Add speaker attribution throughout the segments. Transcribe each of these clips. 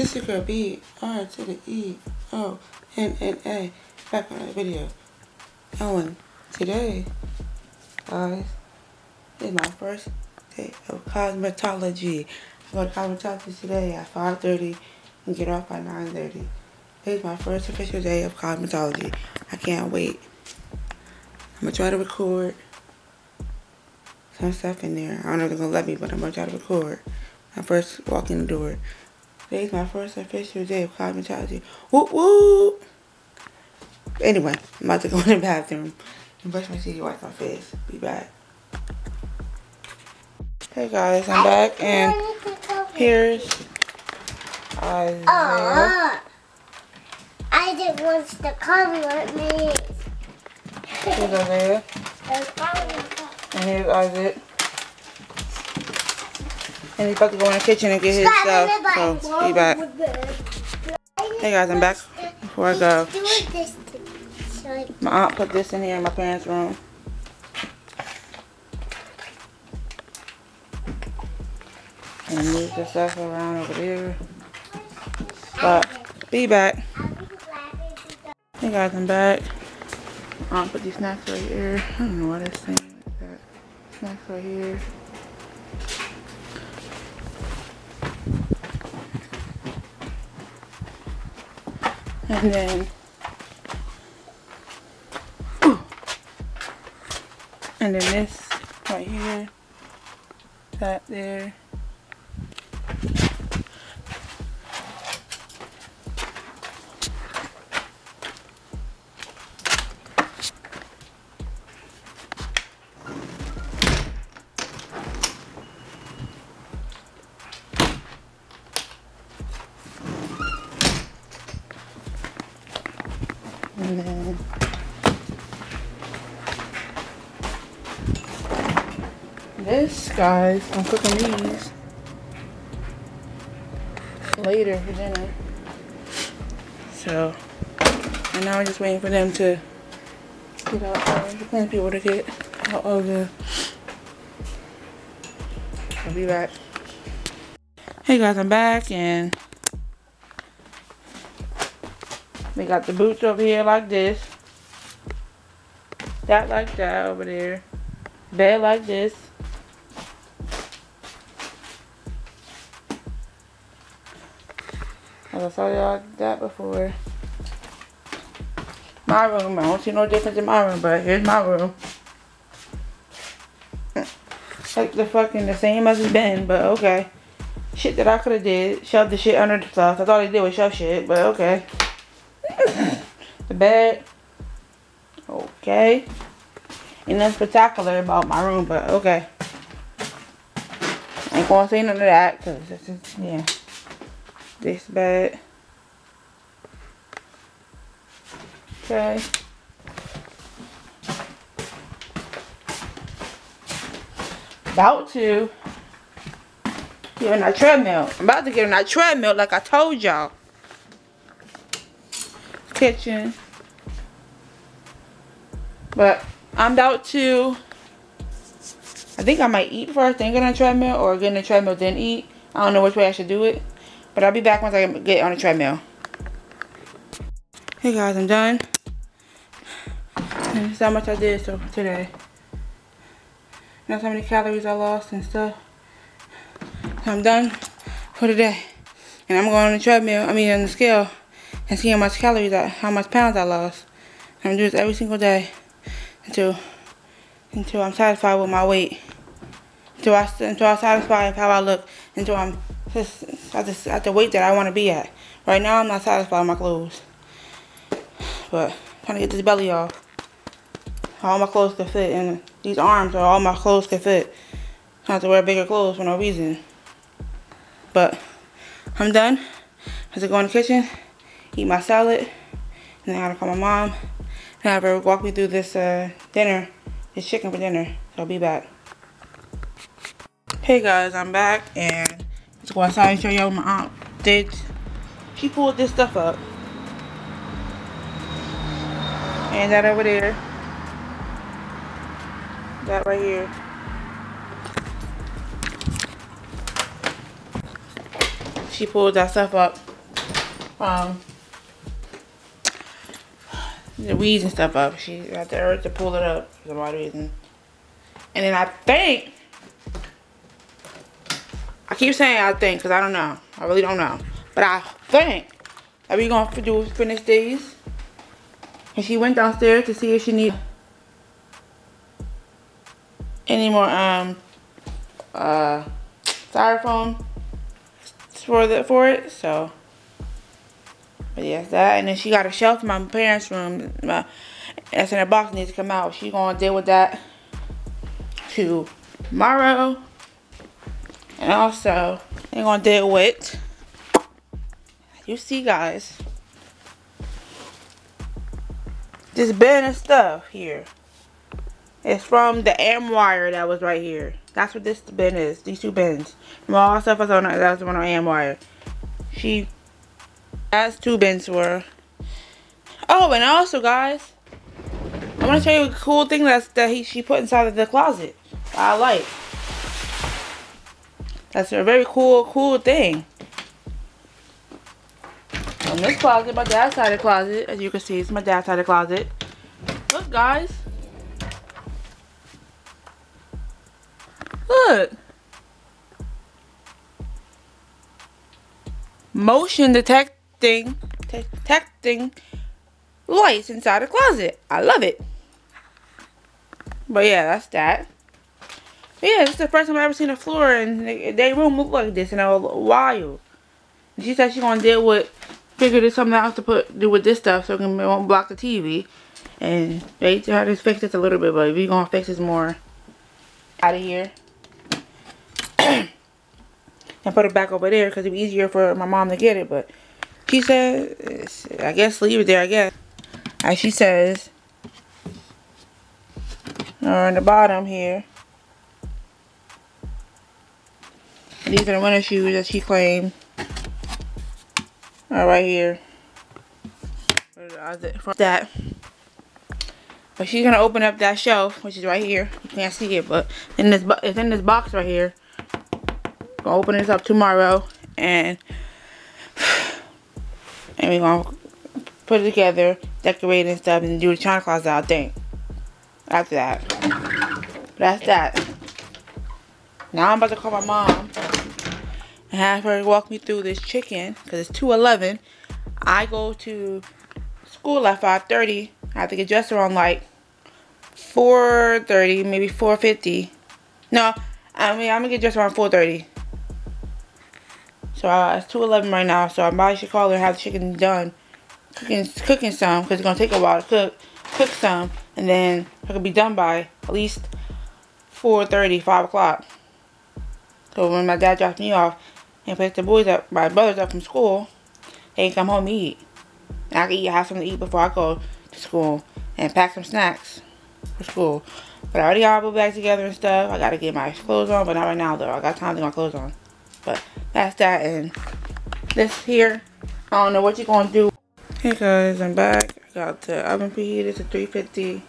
Speaker 1: This is girl B R to the E O N N A. Back on the video. Ellen, today, guys, is my first day of cosmetology. I go to cosmetology today at 5.30 and get off by 9.30. Today is my first official day of cosmetology. I can't wait. I'm gonna try to record some stuff in there. I don't know if they're gonna let me, but I'm gonna try to record my first walk in the door. Today's my first official day of cosmetology. Whoop whoop! Anyway, I'm about to go in the bathroom and brush my teeth, wipe my face. Be back. Hey guys, I'm back and here's Isaiah.
Speaker 2: Uh, I just want to come with me.
Speaker 1: Here's Isaiah. And here's Isaac. And he's about to go in the kitchen and get his stuff. So, be back. Hey guys, I'm back before I go. My aunt put this in here in my parents' room. And move the stuff around over there. But, be back. Hey guys, I'm back. Aunt put these snacks right here. I don't know what it's saying. That snacks right here. And then And then this right here, that there. And then this, guys, I'm cooking these later for dinner. So, and now I'm just waiting for them to get out there. The plenty people to get out of the. I'll be back. Hey guys, I'm back and we got the boots over here like this. That like that over there. Bed like this. I saw y'all that before. My room. I don't see no difference in my room, but here's my room. Like the fucking the same as it's been, but okay. Shit that I could have did. Shoved the shit under the stuff. That's all they did was shove shit, but okay. Bed. Okay. Ain't nothing spectacular about my room, but okay. Ain't gonna say none of that, cause this is, yeah. This bed. Okay. About to get on that treadmill. I'm about to get on that treadmill like I told y'all. Kitchen. But I'm about to, I think I might eat first, then get on a treadmill, or get on a treadmill, then eat. I don't know which way I should do it. But I'll be back once I get on a treadmill. Hey guys, I'm done. And this is how much I did so today. That's how many calories I lost and stuff. So I'm done for today. And I'm going on the treadmill, I mean on the scale, and see how much calories, I, how much pounds I lost. I'm gonna do this every single day until until I'm satisfied with my weight. Until I until I'm satisfied with how I look. Until I'm just at the, at the weight that I want to be at. Right now I'm not satisfied with my clothes. But I'm trying to get this belly off. All my clothes can fit and these arms are all my clothes can fit. I have to wear bigger clothes for no reason. But I'm done. I have to go in the kitchen, eat my salad, and then I gotta call my mom have her walk me through this uh, dinner, this chicken for dinner. So I'll be back. Hey guys, I'm back and let's go outside and show y'all my aunt did. She pulled this stuff up. And that over there. That right here. She pulled that stuff up um, the weeds and stuff up. She got the earth to pull it up for some odd reason. And then I think, I keep saying I think because I don't know. I really don't know. But I think that we're going to do finish these. And she went downstairs to see if she need any more um uh styrofoam for the for it. So but yes, that and then she got a shelf in my parents' room. My, that's in a box needs to come out. She gonna deal with that tomorrow. And also, they're gonna deal with you see guys this bin of stuff here. It's from the armoire that was right here. That's what this bin is. These two bins. And all stuff was on that was on our armoire. She has two bins were. Oh, and also guys, I want to show you a cool thing that's that he she put inside of the closet. I like. That's a very cool, cool thing. In this closet, my dad's side of the closet, as you can see, it's my dad's side of the closet. Look, guys. Look. Motion detecting, lights inside the closet. I love it. But yeah, that's that. But yeah, this is the first time I've ever seen a floor in their room look like this in a while. She said she's gonna deal with figure there's something else to put do with this stuff so it won't block the TV. And they try to fix this a little bit, but we're gonna fix this more out of here. and put it back over there because it'd be easier for my mom to get it. But she said, I guess leave it there, I guess. As she says, on the bottom here. These are the winter shoes that she claimed. Are right here. From that. But she's gonna open up that shelf, which is right here. You can't see it, but in this it's in this box right here. Gonna open this up tomorrow, and and we're gonna put it together, decorate and stuff, and do the china closet. I think. After that, that's that. Now I'm about to call my mom and have her walk me through this chicken because it's 2:11. I go to school at 5:30. I have to get dressed around like 4:30, maybe 4:50. No, I mean I'm gonna get dressed around 4:30. So uh, it's 2:11 right now. So I probably should call her and have the chicken done, cooking cooking some because it's gonna take a while to cook. Cook some and then it could be done by at least 4:30, 5 o'clock. So when my dad drops me off, and picks the boys up, my brothers up from school, they can come home and eat. And I can eat, have something to eat before I go to school and pack some snacks for school. But I already got my back together and stuff. I gotta get my clothes on, but not right now though. I got time to get my clothes on. But that's that and this here, I don't know what you're gonna do. Hey guys, I'm back. I got the oven preheated to 350.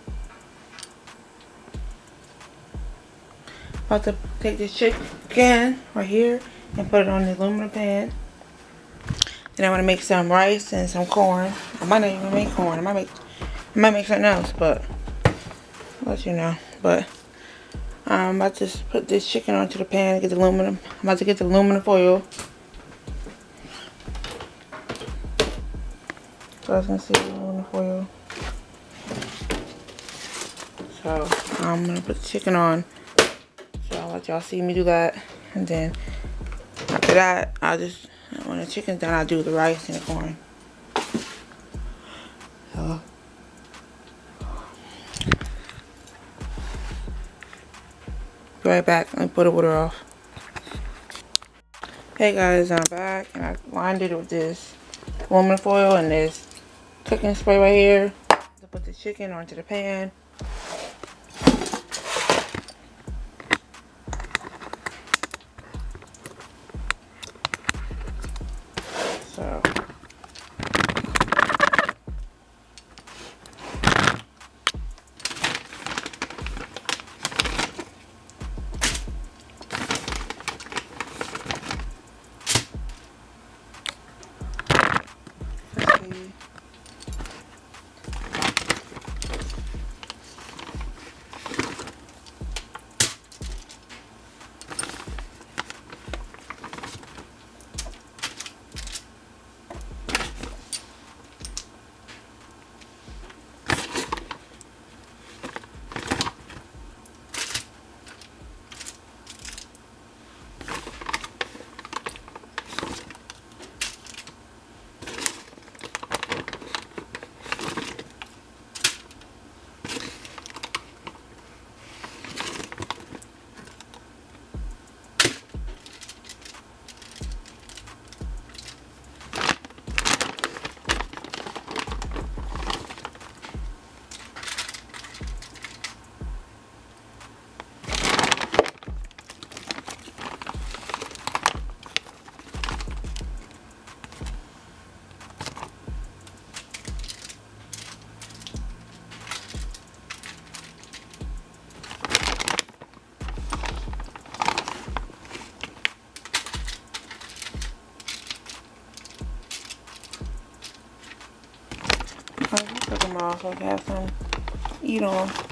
Speaker 1: About to take this chicken right here and put it on the aluminum pan. Then I want to make some rice and some corn. I might not even make corn. I might make, I might make something else, but I'll let you know. But I'm about to put this chicken onto the pan and get the aluminum. I'm about to get the aluminum foil. So I was gonna see the aluminum foil. So I'm gonna put the chicken on. So I'll let y'all see me do that. And then after that, I'll just, when the chicken's done, I'll do the rice and the corn. Right back. Me put the water off. Hey guys, I'm back and I lined it with this aluminum foil and this cooking spray right here to put the chicken onto the pan. Can have some eat on.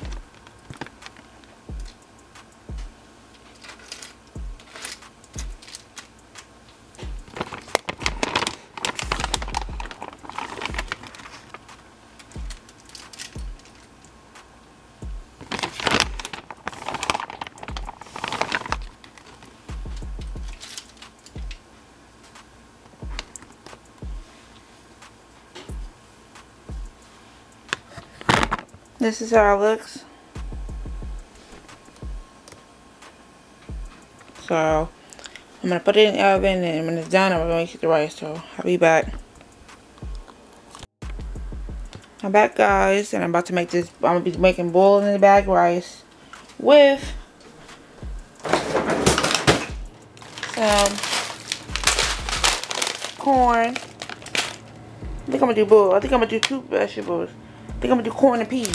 Speaker 1: This is how it looks. So, I'm to put it in the oven and when it's done, I'm to make the rice. So, I'll be back. I'm back, guys, and I'm about to make this. I'm to be making boiled in the bag rice with some corn. I think I'm to do both. I think I'm to do two vegetables. I think I'm gonna do corn and peas.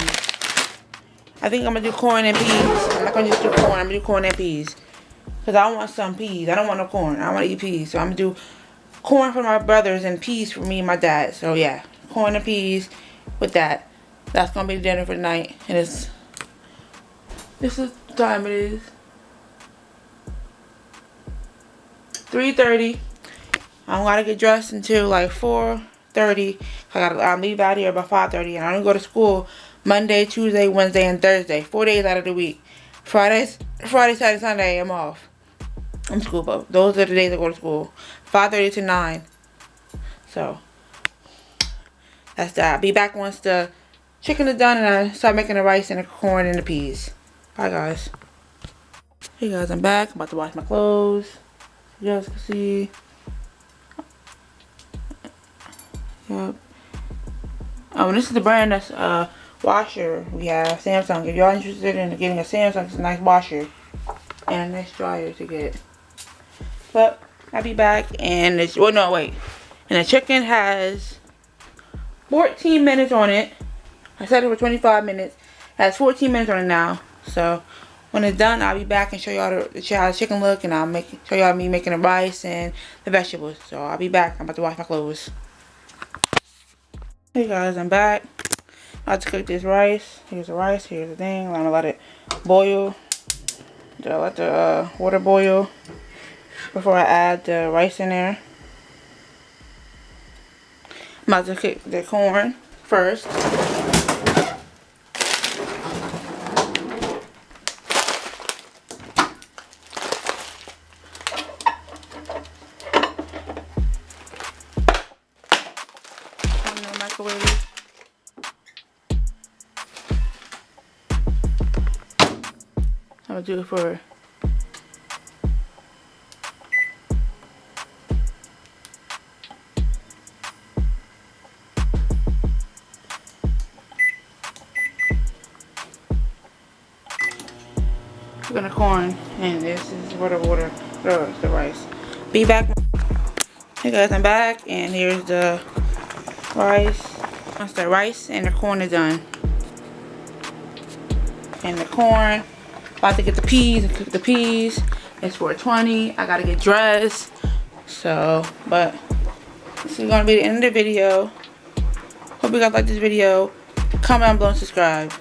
Speaker 1: I think I'm gonna do corn and peas. I'm not gonna just do corn, I'm gonna do corn and peas. Cause I want some peas. I don't want no corn. I want to eat peas. So I'm gonna do corn for my brothers and peas for me and my dad. So yeah, corn and peas with that. That's gonna be dinner for tonight. And it's this is the time it is. 3.30. I don't gotta get dressed until like 4 30. I gotta I leave out here by 5.30 and I don't go to school Monday, Tuesday, Wednesday, and Thursday. Four days out of the week. Fridays, Friday, Saturday, Sunday, I'm off. I'm school, but those are the days I go to school. 5.30 to 9. So, that's that. I'll be back once the chicken is done and I start making the rice and the corn and the peas. Bye, guys. Hey, guys, I'm back. I'm about to wash my clothes. You guys can see. Yep. Um, this is the brand that's uh washer we have Samsung. If y'all interested in getting a Samsung, it's a nice washer and a nice dryer to get. But I'll be back and it's well no wait. And the chicken has 14 minutes on it. I set it for 25 minutes. It has 14 minutes on it now. So when it's done, I'll be back and show y'all the, how the chicken look and I'll make show y'all me making the rice and the vegetables. So I'll be back. I'm about to wash my clothes. Hey guys, I'm back. I have to cook this rice. Here's the rice. Here's the thing. I'm gonna let it boil. I let the uh, water boil before I add the rice in there. I'm about to cook the corn first. I'm gonna do it for cooking the corn and this is water water the, the rice be back hey guys i'm back and here's the rice. Once the rice and the corn is done. And the corn. About to get the peas and cook the peas. It's 420. I gotta get dressed. So, but this is gonna be the end of the video. hope you guys like this video. Comment down below and subscribe.